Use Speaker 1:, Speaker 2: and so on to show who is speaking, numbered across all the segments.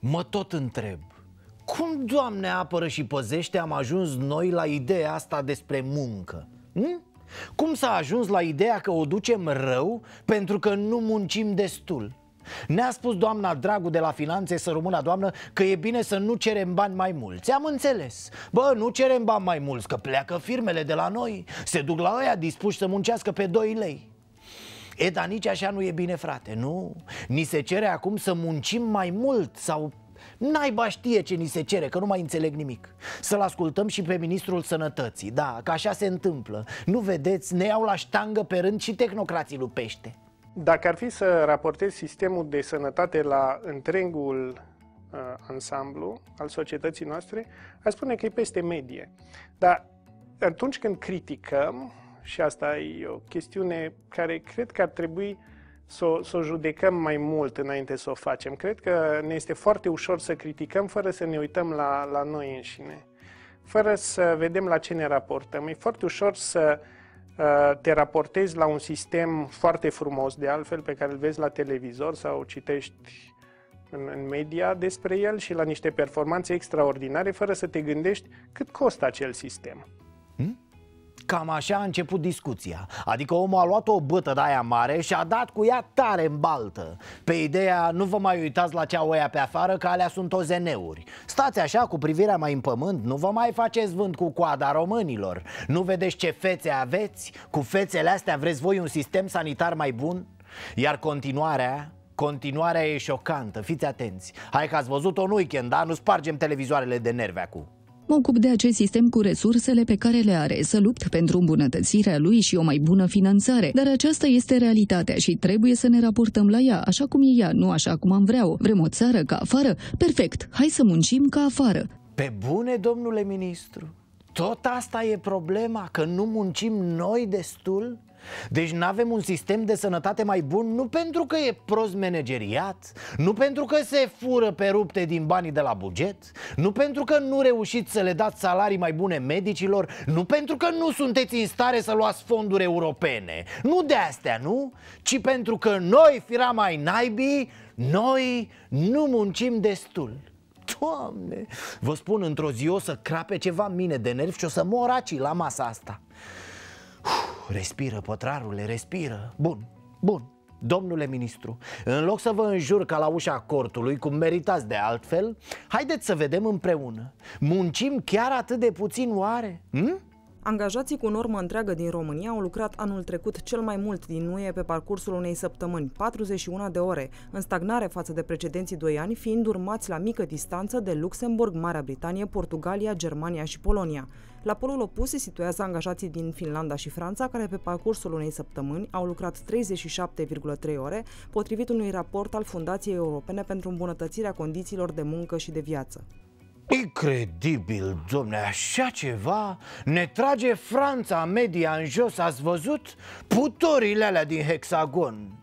Speaker 1: Mă tot întreb Cum, Doamne, apără și păzește am ajuns noi la ideea asta despre muncă? Hm? Cum s-a ajuns la ideea că o ducem rău pentru că nu muncim destul? Ne-a spus doamna Dragu de la Finanțe să rămână doamnă că e bine să nu cerem bani mai mulți Am înțeles Bă, nu cerem bani mai mulți, că pleacă firmele de la noi Se duc la ăia dispuși să muncească pe 2 lei E, dar nici așa nu e bine, frate, nu? Ni se cere acum să muncim mai mult sau Naiba știe ce ni se cere, că nu mai înțeleg nimic Să-l ascultăm și pe Ministrul Sănătății Da, că așa se întâmplă Nu vedeți, ne iau la ștangă pe rând și tehnocrații lupește
Speaker 2: Dacă ar fi să raportez sistemul de sănătate la întregul uh, ansamblu al societății noastre, aș spune că e peste medie. Dar atunci când criticăm, și asta e o chestiune care cred că ar trebui să o, să o judecăm mai mult înainte să o facem. Cred că ne este foarte ușor să criticăm fără să ne uităm la, la noi înșine, fără să vedem la ce ne raportăm. E foarte ușor să uh, te raportezi la un sistem foarte frumos, de altfel, pe care îl vezi la televizor sau citești în, în media despre el și la niște performanțe extraordinare, fără să te gândești cât costă acel sistem.
Speaker 1: Hmm? Cam așa a început discuția Adică omul a luat o bătă de aia mare și a dat cu ea tare în baltă Pe ideea, nu vă mai uitați la cea oia pe afară, că alea sunt OZN-uri Stați așa cu privirea mai în pământ, nu vă mai faceți vânt cu coada românilor Nu vedeți ce fețe aveți? Cu fețele astea vreți voi un sistem sanitar mai bun? Iar continuarea, Continuarea e șocantă, fiți atenți Hai că ați văzut-o în weekend, da? Nu spargem televizoarele de nervi acum
Speaker 3: Mă ocup de acest sistem cu resursele pe care le are, să lupt pentru îmbunătățirea lui și o mai bună finanțare. Dar aceasta este realitatea și trebuie să ne raportăm la ea, așa cum e ea, nu așa cum am vrea-o. Vrem o țară ca afară? Perfect, hai să muncim ca afară.
Speaker 1: Pe bune, domnule ministru? Tot asta e problema, că nu muncim noi destul? Deci nu avem un sistem de sănătate mai bun nu pentru că e prost manageriat Nu pentru că se fură pe rupte din banii de la buget Nu pentru că nu reușiți să le dați salarii mai bune medicilor Nu pentru că nu sunteți în stare să luați fonduri europene. Nu de astea, nu? Ci pentru că noi, fira mai naibii, noi nu muncim destul. Doamne, vă spun, într-o zi o să crape ceva mine de nervi și o să mor aci la masa asta. Uf, Respiră, pătrarule, respiră Bun, bun, Domnule ministru, în loc să vă înjur ca la ușa cortului, cum meritați de altfel Haideți să vedem împreună Muncim chiar atât de puțin oare? Hm?
Speaker 4: Angajații cu normă întreagă din România au lucrat anul trecut cel mai mult din UE pe parcursul unei săptămâni, 41 de ore, în stagnare față de precedenții doi ani, fiind urmați la mică distanță de Luxemburg, Marea Britanie, Portugalia, Germania și Polonia. La polul opus se situează angajații din Finlanda și Franța, care pe parcursul unei săptămâni au lucrat 37,3 ore, potrivit unui raport al Fundației Europene pentru îmbunătățirea condițiilor de muncă și de viață.
Speaker 1: Incredibil, domne, așa ceva Ne trage Franța media în jos, ați văzut? Putorile alea din hexagon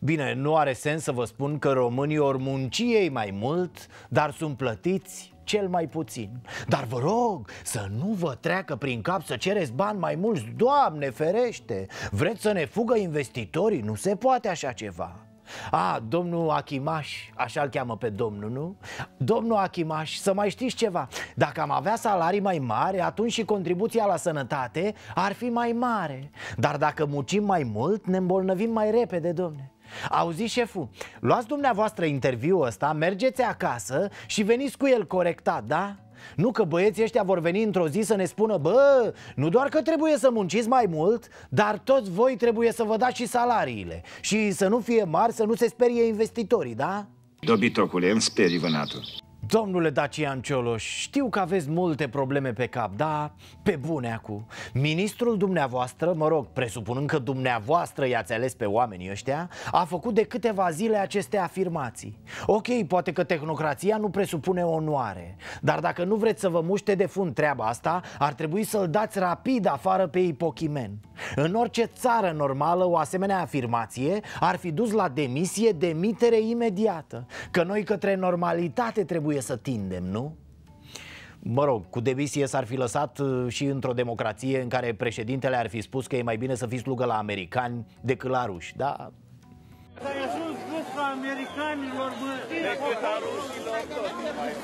Speaker 1: Bine, nu are sens să vă spun că românii ori munci ei mai mult Dar sunt plătiți cel mai puțin Dar vă rog să nu vă treacă prin cap să cereți bani mai mulți Doamne ferește Vreți să ne fugă investitorii? Nu se poate așa ceva a, domnul Achimaș, așa-l cheamă pe domnul, nu? Domnul Achimaș, să mai știți ceva Dacă am avea salarii mai mari, atunci și contribuția la sănătate ar fi mai mare Dar dacă muncim mai mult, ne îmbolnăvim mai repede, domne Auzi, șeful, luați dumneavoastră interviul ăsta, mergeți acasă și veniți cu el corectat, da? Nu că băieții ăștia vor veni într-o zi să ne spună Bă, nu doar că trebuie să munciți mai mult Dar toți voi trebuie să vă dați și salariile Și să nu fie mari, să nu se sperie investitorii, da?
Speaker 5: Dobitocule, îmi sperii vânatul
Speaker 1: Domnule Dacian Cioloș, știu că aveți multe probleme pe cap, dar pe bune acum. Ministrul dumneavoastră, mă rog, presupunând că dumneavoastră i-ați ales pe oamenii ăștia A făcut de câteva zile aceste afirmații. Ok, poate că tehnocrația nu presupune onoare Dar dacă nu vreți să vă muște de fund treaba asta Ar trebui să-l dați rapid afară pe ipochimen. În orice țară normală o asemenea afirmație ar fi dus la demisie, demitere imediată Că noi către normalitate trebuie să tindem, nu? Mă rog, cu demisie s-ar fi lăsat uh, și într-o democrație în care președintele ar fi spus că e mai bine să fii slugă la americani decât la ruși, da?
Speaker 6: Ai ajuns vârsta americanilor, mă! Decât a rușilor tot.